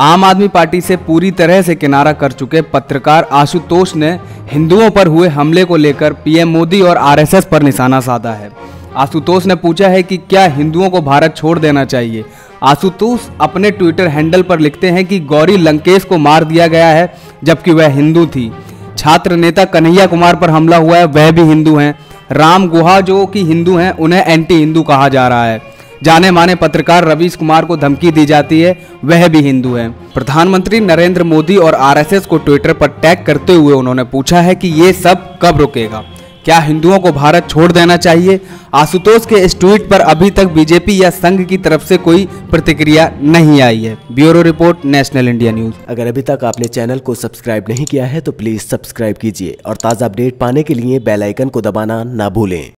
आम आदमी पार्टी से पूरी तरह से किनारा कर चुके पत्रकार आशुतोष ने हिंदुओं पर हुए हमले को लेकर पीएम मोदी और आरएसएस पर निशाना साधा है। आशुतोष ने पूछा है कि क्या हिंदुओं को भारत छोड़ देना चाहिए? आशुतोष अपने ट्विटर हैंडल पर लिखते हैं कि गौरी लंकेश को मार दिया गया है, जबकि वह हिंदू थी। छात्र नेता कन्हैया कुमार पर हमला हुआ है, वह भी हिंदू हैं। राम गुहा जो कि हिंदू हैं, उन्हें एंटी हिंदू कहा जा रहा है। जाने माने पत्रकार रवीश कुमार को धमकी दी जाती है, वह भी हिंदू है। प्रधानमंत्री नरेंद्र मोदी और आरएसएस को ट्विटर पर टैग करते हुए उन्होंने पूछा है कि ये सब कब रुकेगा। क्या हिंदुओं को भारत छोड़ देना चाहिए? आशुतोष के इस ट्वीट पर अभी तक बीजेपी या संघ की तरफ़ से कोई प्रतिक्रिया नहीं आई है। Bureau report, National India News. अगर अभी तक आपने चैनल को सब्सक्राइब नहीं किया है तो प्लीज़ सब्सक्राइब कीजिए और ताज़ा अपडेट पाने के लिए बेल आइकन को दबाना ना भूलें।